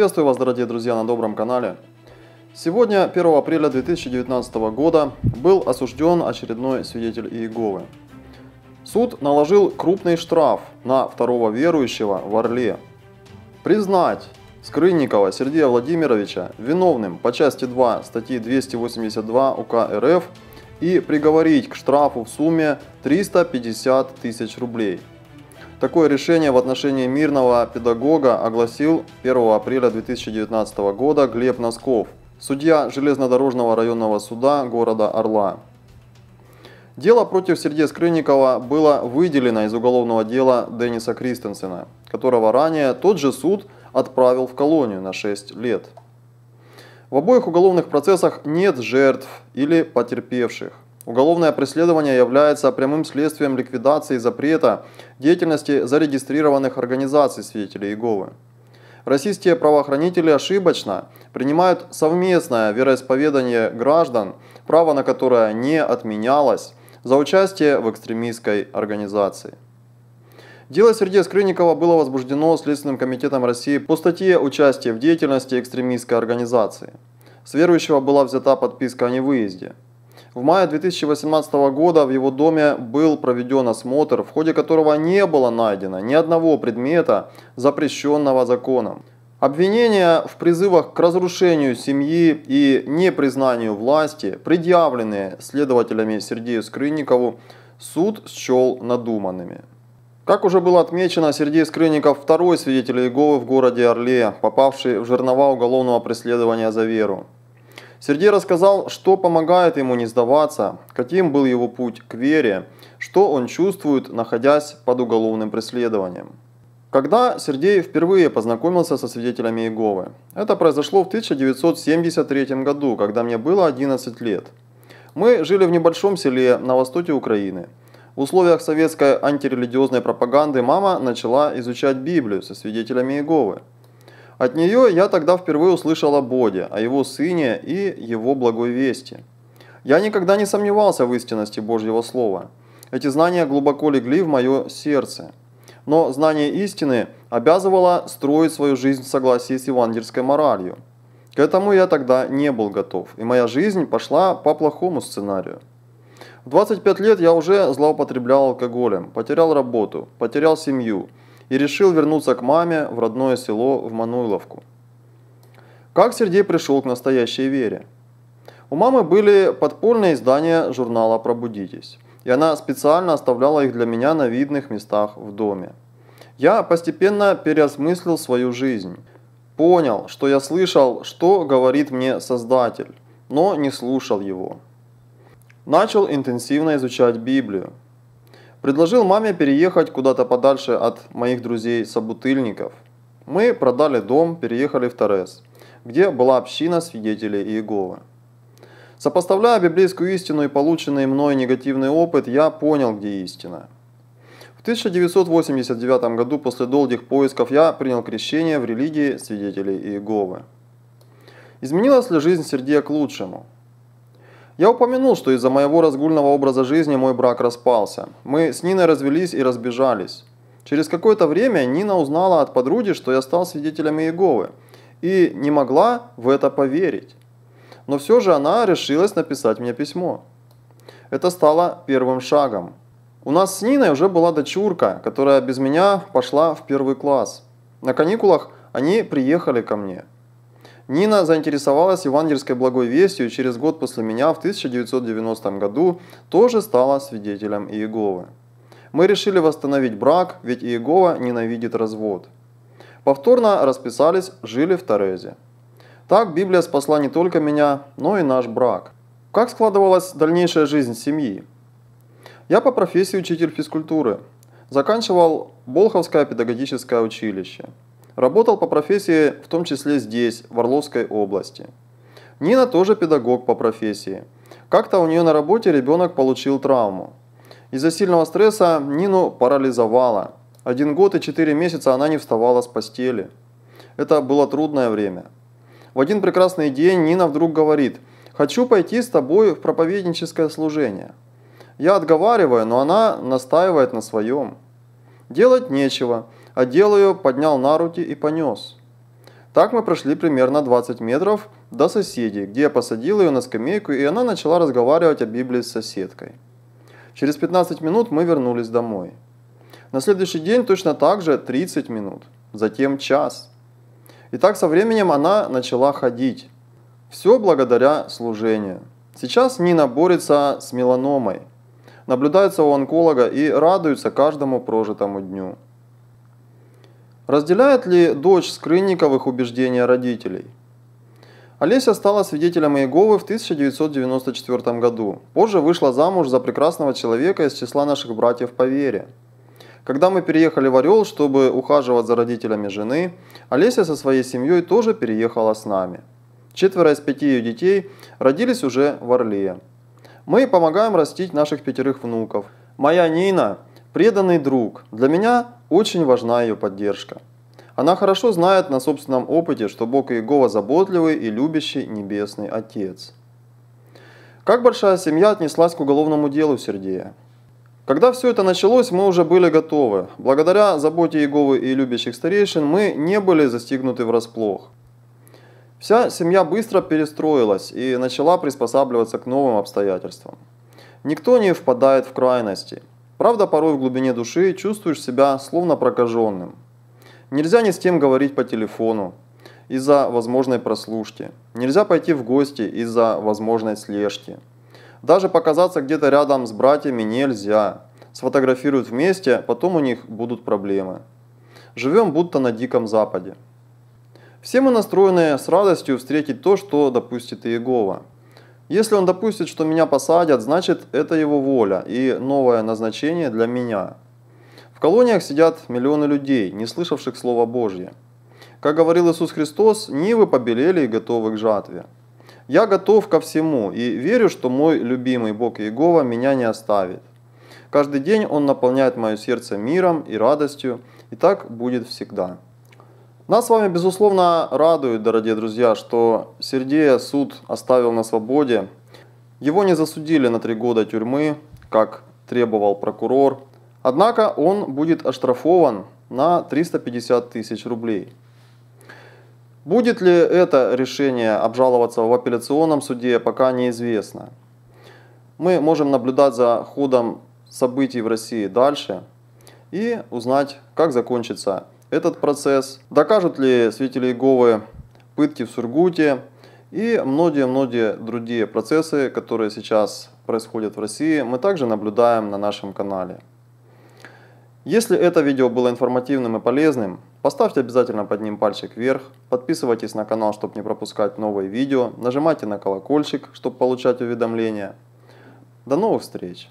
Приветствую вас, дорогие друзья, на добром канале. Сегодня, 1 апреля 2019 года, был осужден очередной свидетель Иеговы. Суд наложил крупный штраф на второго верующего в Орле. Признать Скрынникова Сергея Владимировича виновным по части 2 статьи 282 УК РФ и приговорить к штрафу в сумме 350 тысяч рублей. Такое решение в отношении мирного педагога огласил 1 апреля 2019 года Глеб Носков, судья железнодорожного районного суда города Орла. Дело против Сергея Скрынникова было выделено из уголовного дела Денниса Кристенсена, которого ранее тот же суд отправил в колонию на 6 лет. В обоих уголовных процессах нет жертв или потерпевших. Уголовное преследование является прямым следствием ликвидации запрета деятельности зарегистрированных организаций свидетелей Иеговы. Российские правоохранители ошибочно принимают совместное вероисповедание граждан, право на которое не отменялось, за участие в экстремистской организации. Дело Сергея Скрынникова было возбуждено Следственным комитетом России по статье «Участие в деятельности экстремистской организации». С верующего была взята подписка о невыезде. В мае 2018 года в его доме был проведен осмотр, в ходе которого не было найдено ни одного предмета, запрещенного законом. Обвинения в призывах к разрушению семьи и непризнанию власти, предъявленные следователями Сергею Скрынникову, суд счел надуманными. Как уже было отмечено, Сергей Скрынников – второй свидетель Иеговы в городе Орле, попавший в жернова уголовного преследования за веру. Сергей рассказал, что помогает ему не сдаваться, каким был его путь к вере, что он чувствует, находясь под уголовным преследованием. Когда Сергей впервые познакомился со свидетелями Иеговы? Это произошло в 1973 году, когда мне было 11 лет. Мы жили в небольшом селе на востоке Украины. В условиях советской антирелигиозной пропаганды мама начала изучать Библию со свидетелями Иеговы. От нее я тогда впервые услышал о Боге, о его сыне и его благой вести. Я никогда не сомневался в истинности Божьего Слова. Эти знания глубоко легли в мое сердце. Но знание истины обязывало строить свою жизнь в согласии с евангельской моралью. К этому я тогда не был готов, и моя жизнь пошла по плохому сценарию. В 25 лет я уже злоупотреблял алкоголем, потерял работу, потерял семью – и решил вернуться к маме в родное село в Мануйловку. Как Сергей пришел к настоящей вере? У мамы были подпольные издания журнала «Пробудитесь», и она специально оставляла их для меня на видных местах в доме. Я постепенно переосмыслил свою жизнь. Понял, что я слышал, что говорит мне Создатель, но не слушал его. Начал интенсивно изучать Библию. Предложил маме переехать куда-то подальше от моих друзей-собутыльников. Мы продали дом, переехали в Торез, где была община свидетелей Иеговы. Сопоставляя библейскую истину и полученный мной негативный опыт, я понял, где истина. В 1989 году после долгих поисков я принял крещение в религии свидетелей Иеговы. Изменилась ли жизнь Сергея к лучшему? Я упомянул, что из-за моего разгульного образа жизни мой брак распался. Мы с Ниной развелись и разбежались. Через какое-то время Нина узнала от подруги, что я стал свидетелем Иеговы, и не могла в это поверить. Но все же она решилась написать мне письмо. Это стало первым шагом. У нас с Ниной уже была дочурка, которая без меня пошла в первый класс. На каникулах они приехали ко мне – Нина заинтересовалась евангельской благой вестью и через год после меня в 1990 году тоже стала свидетелем Иеговы. Мы решили восстановить брак, ведь Иегова ненавидит развод. Повторно расписались, жили в Торезе. Так Библия спасла не только меня, но и наш брак. Как складывалась дальнейшая жизнь семьи? Я по профессии учитель физкультуры. Заканчивал Болховское педагогическое училище. Работал по профессии в том числе здесь, в Орловской области. Нина тоже педагог по профессии. Как-то у нее на работе ребенок получил травму. Из-за сильного стресса Нину парализовало. Один год и четыре месяца она не вставала с постели. Это было трудное время. В один прекрасный день Нина вдруг говорит, «Хочу пойти с тобой в проповедническое служение». Я отговариваю, но она настаивает на своем. Делать нечего – Одел ее, поднял на руки и понес. Так мы прошли примерно 20 метров до соседей, где я посадил ее на скамейку, и она начала разговаривать о Библии с соседкой. Через 15 минут мы вернулись домой. На следующий день точно так же 30 минут, затем час. И так со временем она начала ходить. Все благодаря служению. Сейчас Нина борется с меланомой, наблюдается у онколога и радуется каждому прожитому дню. Разделяет ли дочь Скрынниковых убеждения родителей? Олеся стала свидетелем Иеговы в 1994 году. Позже вышла замуж за прекрасного человека из числа наших братьев по вере. Когда мы переехали в Орел, чтобы ухаживать за родителями жены, Олеся со своей семьей тоже переехала с нами. Четверо из пяти ее детей родились уже в Орле. Мы помогаем растить наших пятерых внуков. Моя Нина – преданный друг. Для меня очень важна ее поддержка. Она хорошо знает на собственном опыте, что Бог Иегова заботливый и любящий Небесный Отец. Как большая семья отнеслась к уголовному делу Сергея? Когда все это началось, мы уже были готовы. Благодаря заботе Иеговы и любящих старейшин мы не были застигнуты врасплох. Вся семья быстро перестроилась и начала приспосабливаться к новым обстоятельствам. Никто не впадает в крайности. Правда, порой в глубине души чувствуешь себя словно прокаженным. Нельзя ни с кем говорить по телефону из-за возможной прослушки. Нельзя пойти в гости из-за возможной слежки. Даже показаться где-то рядом с братьями нельзя. Сфотографируют вместе, потом у них будут проблемы. Живем будто на Диком Западе. Все мы настроены с радостью встретить то, что допустит Иегова. Если он допустит, что меня посадят, значит это его воля и новое назначение для меня. В колониях сидят миллионы людей, не слышавших Слова Божье. Как говорил Иисус Христос, нивы побелели и готовы к жатве. Я готов ко всему и верю, что мой любимый Бог Иегова меня не оставит. Каждый день Он наполняет мое сердце миром и радостью, и так будет всегда. Нас с вами, безусловно, радует, дорогие друзья, что Сергея суд оставил на свободе. Его не засудили на три года тюрьмы, как требовал прокурор. Однако он будет оштрафован на 350 тысяч рублей. Будет ли это решение обжаловаться в апелляционном суде, пока неизвестно. Мы можем наблюдать за ходом событий в России дальше и узнать, как закончится этот процесс, докажут ли свидетели Иеговы пытки в Сургуте и многие-многие другие процессы, которые сейчас происходят в России, мы также наблюдаем на нашем канале. Если это видео было информативным и полезным, поставьте обязательно под ним пальчик вверх, подписывайтесь на канал, чтобы не пропускать новые видео, нажимайте на колокольчик, чтобы получать уведомления. До новых встреч!